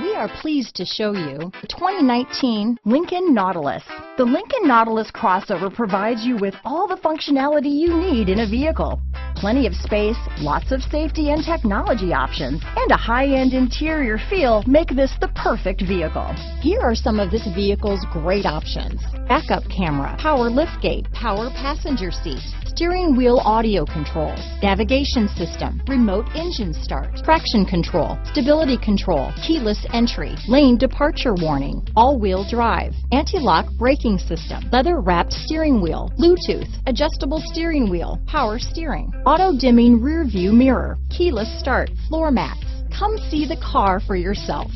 We are pleased to show you the 2019 Lincoln Nautilus. The Lincoln Nautilus crossover provides you with all the functionality you need in a vehicle. Plenty of space, lots of safety and technology options, and a high-end interior feel make this the perfect vehicle. Here are some of this vehicle's great options. Backup camera, power liftgate, power passenger seat, steering wheel audio controls, navigation system, remote engine start, traction control, stability control, keyless entry, lane departure warning, all-wheel drive, anti-lock braking system, leather wrapped steering wheel, Bluetooth, adjustable steering wheel, power steering, auto dimming rear view mirror, keyless start, floor mats. Come see the car for yourself.